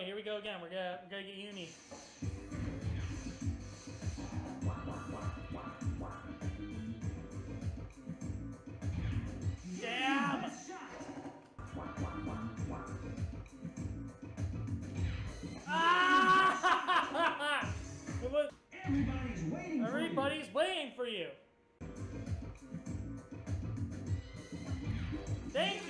boy, here we go again. We're gonna we're gonna get uni. Damn! Ah! It was- Everybody's waiting for waiting for you. Thank you.